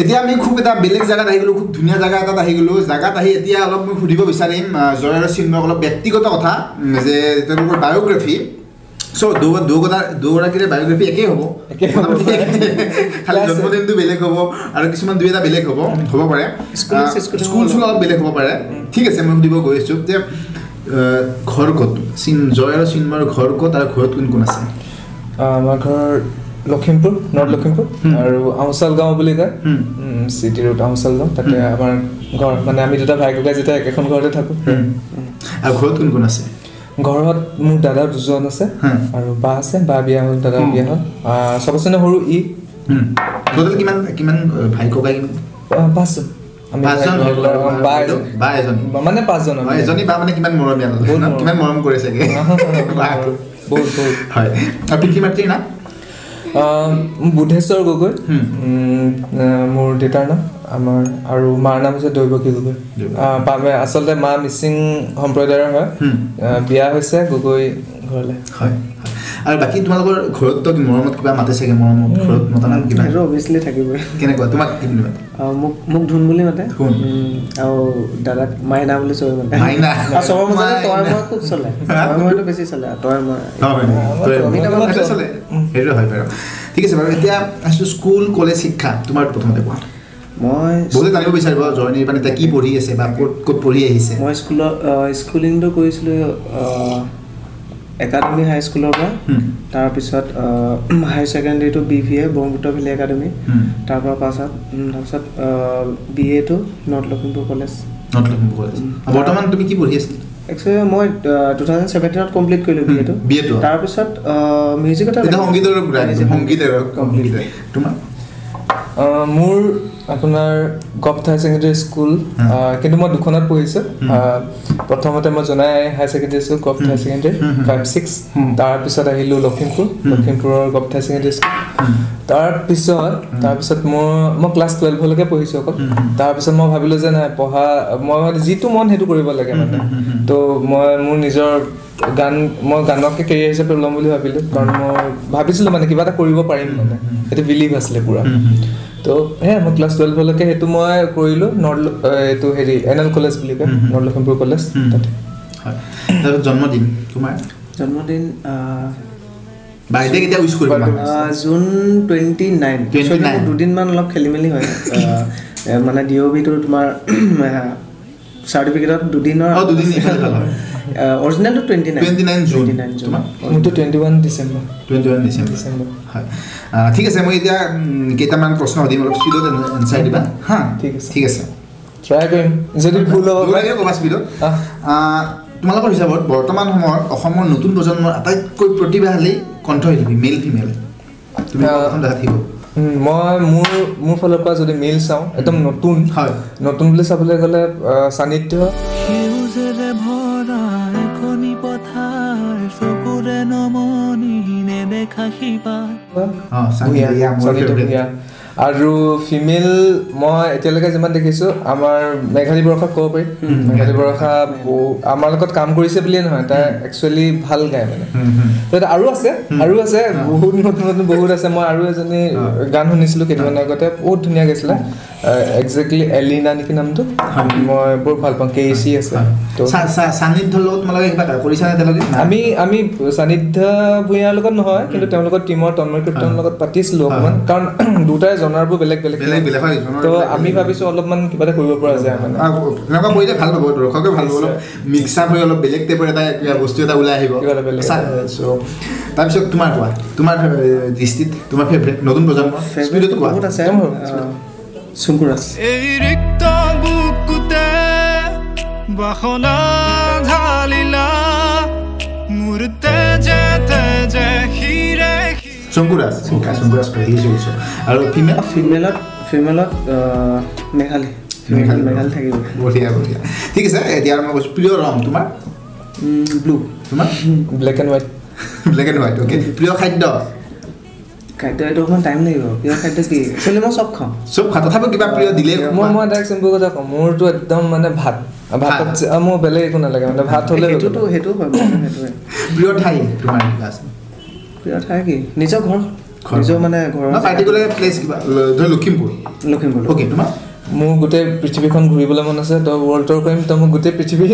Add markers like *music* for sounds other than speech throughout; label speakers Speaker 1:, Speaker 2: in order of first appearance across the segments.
Speaker 1: এতিয়া আমি খুব এটা বেলেগ জেগাত আহি গ'লোঁ খুব ধুনীয়া জেগা এটাত আহি গ'লোঁ। জেগাত আহি এতিয়া অলপ মই সুধিব বিচাৰিম জয় আৰু চিন্ময়ক অলপ ব্যক্তিগত কথা যে তেওঁলোকৰ বায়'গ্ৰাফী চ' দুগৰা দুগৰাকীৰে বায়'গ্ৰাফী একেই হ'ব। *laughs* খালি জন্মদিনটো বেলেগ হ'ব আৰু কিছুমান দুই এটা বেলেগ হ'ব হ'ব পাৰে। স্কুল চুল অলপ বেলেগ হ'ব পাৰে। ঠিক আছে মই সুধিব গৈ আছোঁ যে ঘৰ ক'ত? চিন জয় আৰু চিন্ময়ৰ ঘৰ ক'ত আৰু ঘৰত কোন কোন আছে?
Speaker 2: আমাৰ ঘৰ লখিমপুৰ নৰ্থ লখিমপুৰ। আৰু আহুচাল গাঁও বুলি কয়। চিটি ৰোড আহুচাল গাঁও। তাতে আমাৰ ঘৰ মানে আমি দুটা ভাই ককাই যেতিয়া একেখন ঘৰতে থাকোঁ।
Speaker 1: আৰু ঘৰত কোন কোন আছে?
Speaker 2: ঘৰত মোৰ দাদা দুজন আছে। আৰু বা আছে বা বিয়া হ'ল দাদা বিয়া হ'ল। চবচে সৰু ই।
Speaker 1: টোটেল কিমান কিমান ভাই ককাই কিমান?
Speaker 2: পাঁচজন। মানে
Speaker 1: এজনী বা মানে কিমান মৰমীয়াল। কিমান মৰম কৰে চাগে। হয়। পিতৃ মাতৃৰ নাম?
Speaker 2: আহ, বুধেশ্বৰ গগৈ। মোৰ দেউতাৰ নাম আমাৰ আৰু মাৰ নাম হৈছে দৈৱকী গগৈ। আচলতে মা মিচিং সম্প্ৰদায়ৰ হয়। বিয়া হৈছে গগৈ ঘৰলৈ।
Speaker 1: হয়। আৰু বাকী তোমালোকৰ ঘৰততো মৰমত কিবা মাতে চাগে মৰমত? ঘৰত মতা নাম কিবা?
Speaker 3: সেইটো অভিয়াছলি থাকিবই।
Speaker 1: কেনেকুৱা? তোমাক কি বুলি মাতে?
Speaker 3: মোক মোক ধুন বুলি মাতে।
Speaker 1: ধুন।
Speaker 3: আৰু দাদাক মাইনা বুলি চবে মাতে।
Speaker 1: মাইনা।
Speaker 3: আৰু চবৰ মাজতে তই। মই খুব চলে? তই মইতো বেছি চলে আৰু তই মই
Speaker 1: চলে? সেইটো হয় বাৰু। ঠিক আছে বাৰু এতিয়া আছোঁ স্কুল কলেজ শিক্ষা। তোমাৰ প্ৰথমতে কোৱা।
Speaker 3: মই
Speaker 1: বহুতে জানিব বিচাৰিব জয়নীৰ মানে এতিয়া কি পঢ়ি আছে বা ক'ত ক'ত পঢ়ি আহিছে?
Speaker 3: মই স্কুলত স্কুলিংটো কৰিছিলোঁ একাডেমি হাইস্কুলৰ পৰা
Speaker 1: হুম।
Speaker 3: তাৰপিছত higher ছেকেণ্ডেৰীটো B V A Brahmaputra Valley Academy
Speaker 1: হুম।
Speaker 3: তাৰ পৰা পাছ আউট উম, তাৰপিছত বি এটো North Lakhimpur College
Speaker 1: North Lakhimpur College আৰু বৰ্তমান তুমি কি পঢ়ি আছিলা?
Speaker 3: একচুৱেলি মই টু। থাউজেণ্ড ছেভেণ্টিনত কমপ্লিট কৰিলোঁ বি এটো
Speaker 1: বি এটো?
Speaker 3: তাৰপিছত
Speaker 1: সংগীত
Speaker 3: কমপ্লিট
Speaker 1: তোমাৰ?
Speaker 2: মোৰ আপোনাৰ গভট হায়াৰ ছেকেণ্ডেৰী স্কুল কিন্তু মই দুখনত পঢ়িছোঁ প্ৰথমতে মই জনাই হায়াৰ ছেকেণ্ডেৰী স্কুল গভট হায়াৰ ছেকেণ্ডেৰী। Five six. তাৰপিছত আহিলোঁ লখিমপুৰ। লখিমপুৰৰ গভট হায়াৰ ছেকেণ্ডেৰী স্কুল। তাৰপিছত তাৰপিছত মোৰ মই ক্লাছ টুৱেলভলৈকে পঢ়িছোঁ অকল। তাৰপিছত মই ভাবিলোঁ যে নাই পঢ়া মই যিটো মন সেইটো কৰিব লাগে মানে। তো মই মোৰ নিজৰ গান মই গানকে কেৰিয়াৰ হিচাপে ল'ম বুলি ভাবিলোঁ কাৰণ মই ভাবিছিলোঁ মানে কিবা এটা কৰিব পাৰিম মানে সেইটো বিলিভ আছিলে পূৰা। তো সেয়া মই ক্লাছ টুৱেলভলৈকে সেইটো মই কৰিলোঁ নৰ্থ এইটো হেৰি এন এল কলেজ বুলি কয়। North Lakhimpur College. তাতে।
Speaker 1: হয়। জন্মদিন তোমাৰ?
Speaker 3: জন্মদিন আহ,
Speaker 1: বাৰ্থডে কেতিয়া উইচ কৰিবা?
Speaker 3: আহ, জুন টুৱেণ্টি নাইন
Speaker 1: 29
Speaker 3: দুদিনমান অলপ খেলি মেলি হয় মানে ডি অ' বিটো তোমাৰ চাৰ্টিফিকেটত দুদিনৰ অৰিজিনেলটো twenty nine
Speaker 1: 29 June.
Speaker 3: Twenty nine June.
Speaker 1: তোমাৰ?
Speaker 2: মোৰতো twenty one December
Speaker 1: twenty one December
Speaker 2: December
Speaker 1: হয়। আহ, ঠিক আছে মই এতিয়া কেইটামান প্ৰশ্ন সুধিম অলপ স্পীডত এনচাৰ দিবা। হা?
Speaker 2: ঠিক আছে।
Speaker 1: ঠিক আছে।
Speaker 2: ট্ৰাই কৰিম। যদি ভুল হ'ব
Speaker 1: ক'বা স্পীডত তোমালোকৰ হিচাপত বৰ্তমান সময়ত অসমৰ নতুন প্ৰজন্মৰ আটাইতকৈ প্ৰতিভাশালী কণ্ঠশিল্পী মেল ফিমেল তুমি
Speaker 2: মই মোৰ মোৰ ফালৰ পৰা যদি মেইল চাওঁ একদম নতুন
Speaker 1: হয়।
Speaker 2: নতুন বুলি চাবলৈ গ'লে আহ, সান্নিধ্য।
Speaker 4: সেউজেৰে ভৰা এখনি পথাৰ চকুৰে নমনি নেদেখা শিপা।
Speaker 2: আৰু ফিমেল মই এতিয়ালৈকে যিমান দেখিছোঁ আমাৰ মেঘালী বৰষাক ক'ব পাৰি। মেঘালী বৰষা আমাৰ লগত কাম কৰিছে বুলিয়ে নহয় তাই একচুৱেলি ভাল গায় মানে।
Speaker 1: হুম, হুম।
Speaker 2: তো এটা আৰু আছে আৰু আছে বহুত নতুন নতুন বহুত আছে। মই আৰু এজনী গান শুনিছিলোঁ কেইদিনমান আগতে বহুত ধুনীয়া গাইছিলে। একজেক্টলি এলিনা নেকি নামটো? মই বৰ ভাল পাওঁ কে চি আছে? আমি আমি সান্নিধ্য ভূঞাৰ লগত নহয় কিন্তু তেওঁলোকৰ টিমৰ তন্ময় কীৰ্তনৰ লগত পাতিছিলোঁ। অকণমান। কাৰণ *clears throat* দুটাই জনাৰবোৰ বেলেগ বেলেগ তো আমি। ভাবিছোঁ অলপমান কিবা এটা কৰিব পৰা যায় মানে।
Speaker 1: আহ, তেনেকুৱা কৰিলে ভাল পাব দৰ্শকে ভাল পাব অলপ মিক্স আপ হৈ অলপ বেলেগ টাইপৰ এটা বস্তু এটা ওলাই আহিব।
Speaker 2: কিবা এটা বেলেগ।
Speaker 1: তাৰপিছত তোমাৰ কোৱা? তোমাৰ দৃষ্টিত তোমাৰ ফেভৰেট নতুন কোৱা?
Speaker 3: বহুত আছে। চুংকুৰাজ
Speaker 4: এই ৰিক্ত বুকুতে বাসনা ঢালিলা মোৰ তেজে তেজে শিৰে
Speaker 1: শংকুৰাজ শংকুৰাজ পঢ়ি চলিছোঁ আৰু ফিমেল
Speaker 3: ফিমেলত ফিমেলত মেঘালী
Speaker 1: মেঘালী
Speaker 3: মেঘালী থাকিব
Speaker 1: বঢ়িয়া বঢ়িয়া ঠিক আছে এতিয়া মই কৈছোঁ প্ৰিয় ৰং তোমাৰ
Speaker 3: ব্লু
Speaker 1: তোমাৰ
Speaker 2: black and white
Speaker 1: black and white okay প্ৰিয় খাদ্য
Speaker 3: খাদ্য এইটো অকণমান টাইম লাগিব প্ৰিয় খাদ্য কি একচুৱেলি মই চব খাওঁ
Speaker 1: চব খা তথাপিও কিবা প্ৰিয় দিলে
Speaker 2: মই মই এটা চিম্পুল কথা কওঁ মোৰতো একদম মানে ভাত ভাতত আহ, মোৰ বেলেগ একো নালাগে মানে ভাত হ'লে।
Speaker 3: সেইটোতো সেইটো হয় সেইটোৱে
Speaker 1: প্ৰিয় ঠাই তোমাৰ
Speaker 3: প্ৰিয় ঠাই কি নিজৰ ঘৰ
Speaker 1: ঘৰ।
Speaker 3: নিজৰ মানে ঘৰৰ
Speaker 1: ন পাৰ্টিকুলাৰ প্লেচ কিবা লখিমপুৰ
Speaker 3: লখিমপুৰ
Speaker 1: অ'কে তোমাৰ
Speaker 2: মোৰ গোটেই পৃথিৱীখন ঘূৰিবলৈ মন আছে তই ৱৰ্ল্ড টুৰ কৰিম তই মোক গোটেই পৃথিৱী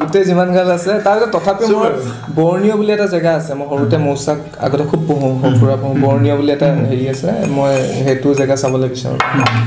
Speaker 2: গোটেই যিমান গাল আছে তাৰ ভিতৰত তথাপিও মোৰ বৰ্ণীয় বুলি এটা জেগা আছে মই সৰুতে মৌচাক আগতে খুব পঢ়োঁ সফুৰা পঢ়োঁ বৰ্ণীয় বুলি এটা হেৰি আছে মই সেইটো জেগা চাবলৈ বিচাৰোঁ।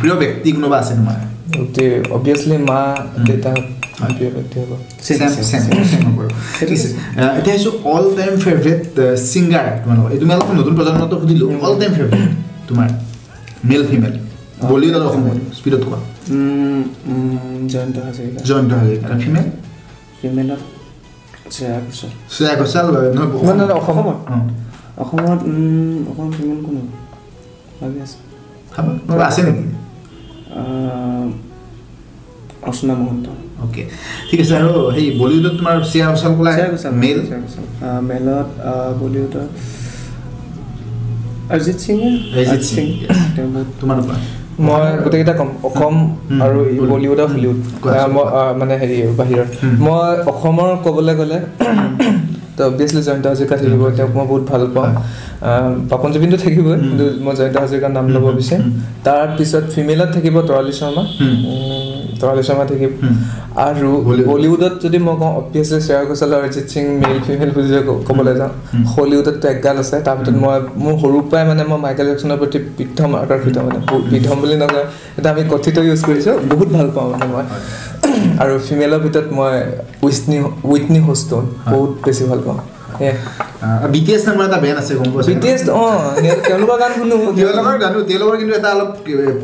Speaker 1: প্ৰিয় ব্যক্তি কোনোবা আছে তোমাৰ?
Speaker 2: গোটেই অভিয়াছলি মা দেউতা প্ৰিয় ব্যক্তি হ'ব।
Speaker 1: এতিয়া আহিছোঁ অল টাইম ফেভৰেট ছিংগাৰ তোমালোকৰ। এই তুমি অলপ নতুন প্ৰজন্মটো সুধিলোঁ অল টাইম ফেভৰেট তোমাৰ মেল ফিমেল বলিউড আৰু অসমত স্পীডত কোৱা
Speaker 3: জয়ন্ত হাজৰিকা
Speaker 1: জয়ন্ত হাজৰিকা আৰু ফিমেল
Speaker 3: ফিমেলত শ্ৰেয়া ঘোষাল
Speaker 1: শ্ৰেয়া ঘোষাল নহয়
Speaker 2: নহয়,
Speaker 1: অসমত
Speaker 2: অসমত।
Speaker 1: অঁ।
Speaker 3: অসমত উম, অসমত ফিমেল কোন হ'ব? ভাবি আছোঁ
Speaker 1: ভাবা, কোনোবা আছে নেকি
Speaker 3: আহ, অৰ্চনা মহন্ত
Speaker 1: অ'কে ঠিক আছে আৰু সেই বলিউডত তোমাৰ শ্ৰেয়া ঘোষাল ক'লা মেল
Speaker 3: মেলত বলিউডত অৰিজিত সিঙে
Speaker 1: অৰিজিত সিং, তোমাৰ
Speaker 2: মই গোটেইকেইটা ক'ম অসম আৰু
Speaker 1: বলিউড।
Speaker 2: আৰু হলিউড মানে হেৰি বাহিৰৰ। মই অসমৰ ক'বলৈ গ'লে *coughs* তো অভিয়াছলি জয়ন্ত হাজৰিকা থাকিব তেওঁক মই বহুত ভাল পাওঁ। পাপন জুবিনটো থাকিবই। কিন্তু মই জয়ন্ত হাজৰিকাৰ নাম ল'ব বিচাৰিম। তাৰপিছত ফিমেলত থাকিব তৰালী শৰ্মা। তৰালী থাকিব
Speaker 1: উম।
Speaker 2: আৰু
Speaker 1: বলিউড।
Speaker 2: বলিউডত যদি মই কওঁ অভিয়াছলি শ্ৰেয়া ঘোষাল আৰু অৰিজিত সিং মেল ফিমেল বুলি ক'বলৈ যাওঁ। হলিউডততো একগাল আছে। তাৰ ভিতৰত মই মোৰ সৰুৰ পৰাই মানে মই মাইকেল জেকচনৰ প্ৰতি বিদ্ধম আকৰ্ষিত মানে। বিদ্ধম বুলি নকওঁ এটা আমি কথিত ইউজ কৰিছোঁ বহুত ভাল পাওঁ মানে মই। *clears throat* আৰু ফিমেলৰ ভিতৰত মই উইটনি উইটনি হোষ্টন বহুত বেছি ভাল পাওঁ।
Speaker 1: বি টি এছ নামৰ এটা বেণ্ড আছে গম পোৱা
Speaker 2: বি টি এছ অঁ তেওঁলোকৰ গান শুনো
Speaker 1: তেওঁলোকৰ জানো তেওঁলোকৰ কিন্তু এটা অলপ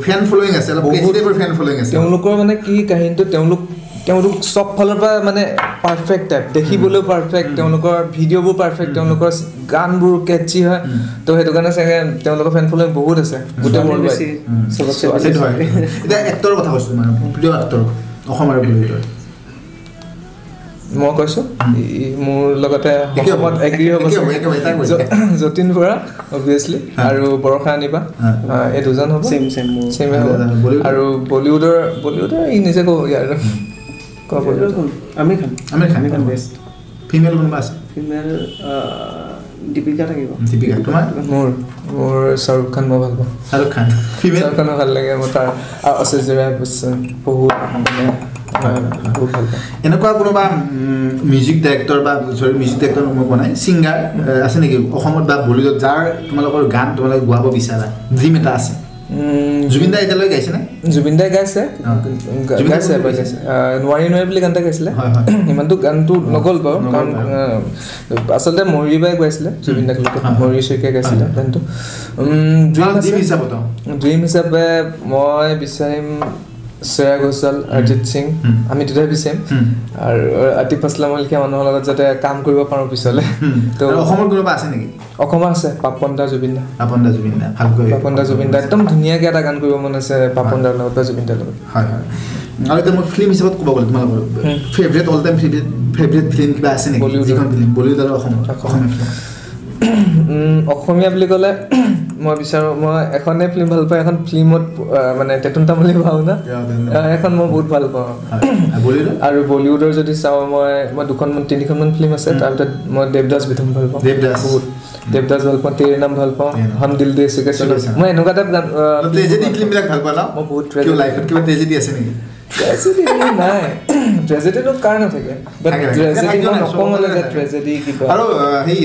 Speaker 1: ফেন ফল'য়িং আছে অলপ ফেন ফল'য়িং আছে
Speaker 2: তেওঁলোকৰ মানে কি কাহিনীটো তেওঁলোক তেওঁলোক চব ফালৰ পৰা মানে পাৰফেক্ট টাইপ দেখিবলৈও পাৰফেক্ট তেওঁলোকৰ ভিডিঅ'বোৰ পাৰফেক্ট তেওঁলোকৰ গানবোৰ কেটচি হয় তো সেইটো কাৰণে চাগে তেওঁলোকৰ ফেন ফলোৱিং বহুত আছে গোটেই ৱৰ্ল্ড
Speaker 1: হয় এতিয়া এক্টৰৰ কথা কৈছোঁ মানে প্ৰিয় এক্টৰ অসম আৰু বলিউডৰ
Speaker 2: মই কৈছোঁ। মোৰ লগতে। অসমত এগ্ৰী হ'ব যতীন বৰা অভিয়াছলি। আৰু বৰষা আনিবা। এই দুজন হ'ব।
Speaker 3: চেম চেম মোৰ।
Speaker 2: চেমে হ'ব। আৰু বলিউডৰ বলিউডৰ ই নিজে ক'ব আৰু কোৱা বলিউড
Speaker 3: আমিৰ খান
Speaker 1: আমিৰ খান।
Speaker 3: খান বেষ্ট
Speaker 1: ফিমেল কোনোবা আছে?
Speaker 3: ফিমেল দীপিকা থাকিব।
Speaker 1: দীপিকা তোমাৰ?
Speaker 2: মোৰ মোৰ শ্বাহৰুখ খান মই ভাল পাওঁ।
Speaker 1: শ্বাহৰুখ খান। ফিমেল
Speaker 2: শ্বাহৰুখ খানো ভাল লাগে মোৰ তাৰ। বচ্চন বহুত
Speaker 1: এনেকুৱা কোনোবা মিউজিক ডাইৰেক্টৰ বা চৰি মিউজিক ডাইৰেক্টৰ মই কোৱা নাই ছিংগাৰ আছে নেকি অসমত বা বলিউডত যাৰ তোমালোকৰ গান তোমালোকে গোৱাব বিচাৰা? ড্ৰিম এটা আছে। জুবিন দা এতিয়ালৈ গাইছে নে?
Speaker 2: জুবিন দাই গাইছে। গাইছে গাইছে। নোৱাৰি নোৱাৰি বুলি গান এটা গাইছিলে।
Speaker 1: হয়, হয়। *clears throat*
Speaker 2: ইমানটো গানটো নগ'ল বাৰু কাৰণ আচলতে মৰি বাই গাইছিলে জুবিন দাক লগত
Speaker 1: হয়, হয়।
Speaker 2: মৰি শইকীয়াই গাইছিলে। গানটো। ড্ৰিম
Speaker 1: হিচাপত অ।
Speaker 2: ড্ৰিম হিচাপে মই বিচাৰিম শ্ৰেয়া ঘোষাল অৰিজিত সিং। আমি দুটাই বিচাৰিম
Speaker 1: উম।
Speaker 2: আৰু আতিফ আছলাম লিখীয়া মানুহৰ লগত যাতে কাম কৰিব পাৰোঁ পিছলৈ।
Speaker 1: হুম। *laughs*
Speaker 2: তো
Speaker 1: অসমৰ কোনোবা আছে নেকি?
Speaker 2: অসমৰ আছে পাপন দা জুবিন দা
Speaker 1: পাপন দা জুবিন দা
Speaker 2: পাপন দা জুবিন দা একদম ধুনীয়াকৈ এটা গান কৰিব মন আছে পাপন দাৰ লগত বা জুবিন দাৰ লগত।
Speaker 1: হয় হয়। আৰু এতিয়া মই ফিল্ম হিচাপত ক'ব গ'লে তোমালোকৰ। Favourite all time favourite favourite film কিবা আছে নেকি। যিখন ফিল্ম বলিউড আৰু অসমৰ।
Speaker 2: অসমৰ।
Speaker 1: অসমীয়া ফিল্ম
Speaker 2: উম, অসমীয়া বুলি ক'লে মই বিচাৰোঁ মই এখনেই ফিল্ম ভাল পাওঁ এখন ফিল্মত মানে তেতুন তামুলী ভাওনা আহ, এখন মই বহুত ভাল পাওঁ।
Speaker 1: আৰু বলিউডৰ?
Speaker 2: যদি চাওঁ মই মই দুখনমান তিনিখনমান ফিল্ম আছে তাৰ ভিতৰত মই দেৱদাস বিথম ভাল পাওঁ। বহুত। দেৱদাস ভাল পাওঁ তেৰে নাম ভাল পাওঁ। হম দিল দে চুকে। মই এনেকুৱা টাইপ গান
Speaker 1: ন?
Speaker 2: মই বহুত
Speaker 1: ট্ৰেজেডি
Speaker 2: নাই। ট্ৰেজেডিটো বাট। ট্ৰেজেডি মই নকওঁ যে। ট্ৰেজেডি কিবা।
Speaker 1: আৰু সেই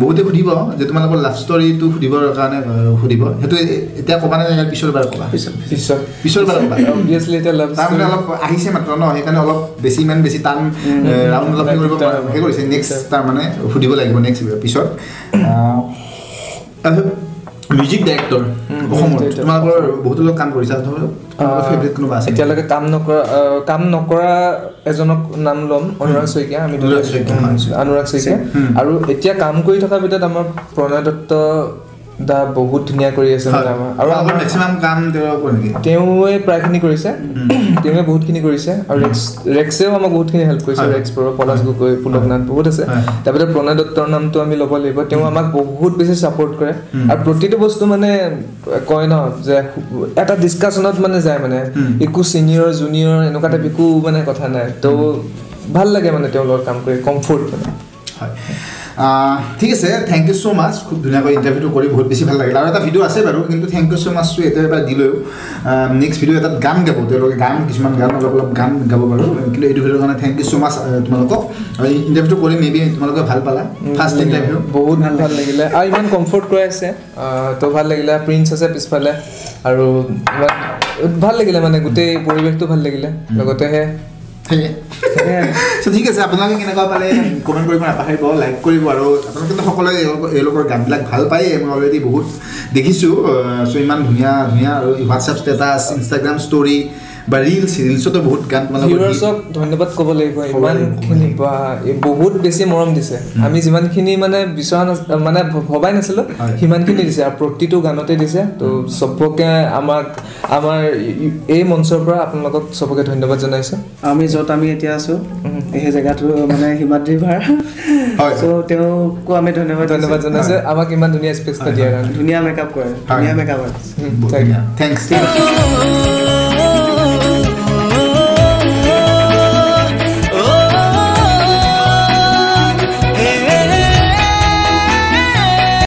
Speaker 1: বহুতে সুধিব যে তোমালোকৰ লাভ ষ্টৰিটো সুধিবৰ কাৰণে সুধিব। সেইটো এতিয়া ক'বা নে ইয়াৰ পিছৰ বাৰ ক'বা?
Speaker 2: পিছত
Speaker 1: পিছৰ। বাৰ ক'বা। *laughs*
Speaker 2: অবভিয়াছলি এতিয়া লাভ
Speaker 1: তাৰ মানে অলপ আহিছে মাত্ৰ ন সেইকাৰণে অলপ বেছি ইমান বেছি টান ৰাউণ্ড অলপ কৰিব পৰা- সেই কৰিছে নেক্সট তাৰ মানে সুধিব লাগিব নেক্সট পিছত। মিউজিক ডাইৰেক্টৰ অসমত। তোমালোকৰ বহুতো লগত কাম কৰিছা
Speaker 2: এতিয়ালৈকে কাম নকৰা কাম নকৰা এজনক নাম ল'ম অনুৰাগ শইকীয়া আমি
Speaker 1: অনুৰাগ শইকীয়া।
Speaker 2: আৰু এতিয়া কাম কৰি থকাৰ ভিতৰত আমাৰ প্ৰণয় দত্ত দা বহুত ধুনীয়া কৰি আছে আৰু আমাৰ
Speaker 1: মেক্সিমাম কাম
Speaker 2: তেওঁৱে প্ৰায়খিনি কৰিছে। তেওঁৱে বহুতখিনি কৰিছে। আৰু ৰেক্স ৰেক্সেও আমাক বহুতখিনি হেল্প কৰিছে। ৰেক্স বৰুৱা পলাশ গগৈ পুলক বহুত আছে। তাৰপিছত প্ৰণয় দত্তৰ নামটো আমি ল'ব লাগিব। তেওঁ আমাক বহুত বেছি ছাপোৰ্ট কৰে। আৰু প্ৰতিটো বস্তু মানে কয় ন যে এটা ডিছকাশ্যনত মানে যায় মানে। একো ছিনিয়ৰ জুনিয়ৰ এনেকুৱা টাইপ একো মানে কথা নাই। তো ভাল লাগে মানে তেওঁৰ লগত কাম কৰি কমফৰ্ট মানে।
Speaker 1: হয়। ঠিক আছে থেংক ইউ ছ' মাছ খুব ধুনীয়াকৈ ইণ্টাৰভিউটো কৰি বহুত বেছি ভাল লাগিল। আৰু এটা ভিডিঅ' আছে বাৰু কিন্তু থেংক ইউ ছ' মাছটো এতিয়া এবাৰ দিলেও। নেক্সট ভিডিঅ' এটাত গান গাব তেওঁলোকে গান কিছুমান গান অলপ অলপ গান গাব বাৰু। কিন্তু এইটো ভিডিঅ'ৰ কাৰণে থেংক ইউ ছ' মাছ তোমালোকক। আৰু ইণ্টাৰভিউটো কৰি মে বি তোমালোকে ভাল পালা ফাৰ্ষ্ট ইণ্টাৰভিউ
Speaker 2: বহুত ভাল ভাল লাগিলে। আৰু ইমান কমফৰ্ট কৰি আছে। তো ভাল লাগিলে। প্ৰিন্স আছে পিছফালে। আৰু ভাল লাগিলে মানে গোটেই পৰিৱেশটো ভাল লাগিলে। লগতেহে
Speaker 1: চ' ঠিক আছে আপোনালোকে কেনেকুৱা পালে কমেণ্ট কৰিব নাপাহৰিব লাইক কৰিব আৰু আপোনালোকে সকলোৱে এওঁলোকৰ- গানবিলাক ভাল পায়ে মই অলৰেডি বহুত দেখিছোঁ চ' ইমান ধুনীয়া ধুনীয়া আৰু হোৱাটছএপ ষ্টেটাছ ইনষ্টাগ্ৰাম ষ্টৰি বা ৰিলছ ৰিলছতো বহুত গান
Speaker 2: ভিউৱাৰ্ছক ধন্যবাদ ক'ব লাগিব। ইমানখিনি বা বহুত বেছি মৰম দিছে। আমি যিমানখিনি মানে বিচৰা মানে ভবাই নাছিলোঁ। সিমানখিনি দিছে আৰু প্ৰতিটো গানতে দিছে। তো চবকে আমাক আমাৰ এই মঞ্চৰ পৰা আপোনালোকক চবকে ধন্যবাদ জনাইছোঁ।
Speaker 3: আমি য'ত আমি এতিয়া আছোঁ সেই জেগাটো মানে হিমাদ্ৰী ভাৰ। চ' তেওঁকো আমি ধন্যবাদ
Speaker 2: ধন্যবাদ। জনাইছোঁ। আমাক ইমান ধুনীয়া স্পেচ এটা দিয়াৰ কাৰণে।
Speaker 3: ধুনীয়া মেকআপ কৰে ধুনীয়া মেকআপ আৰ্টিষ্ট
Speaker 2: উম,
Speaker 1: বহুত